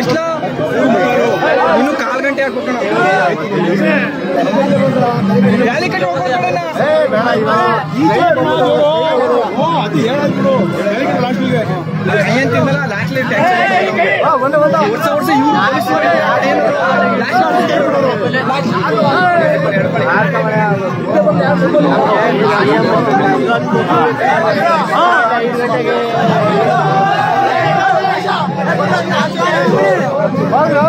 ಇನ್ನು ಗಂಟೆ ಹಾಕ್ಬೇಕಣ ಗಾಲಿ ಕಟ್ಟಿ ಹೋಗ್ಬೇಡ ಏನ್ ತಿಂದಲ್ಲ ಲಾಸ್ಟ್ ವರ್ಷ ವರ್ಷ ಇವ್ರು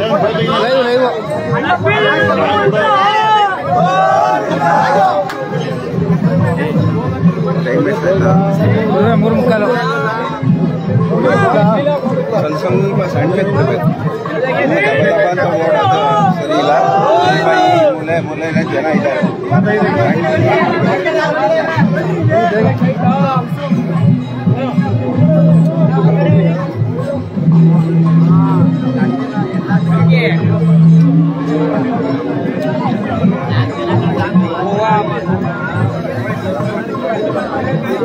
ಹೌದಾ ಲೈವ್ ಲೈವ್ ಮೂರು ಮುಕ್ಕಾಲು ಸ್ವಲ್ಪ ಸ್ವಲ್ಪ ಸಣ್ಣ ಬಿಡಬೇಕು ಅಂತ ಓಡೋದು ಸರಿ ಇಲ್ಲ ಸ್ವಲ್ಪ ಈ ಮೂಲೆ ಮೂಲೆನೇ ಜನ ಇದ್ದಾರೆ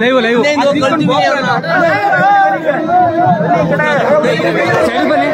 ಲೈವ್ ಲೈವ್ ಬನ್ನಿ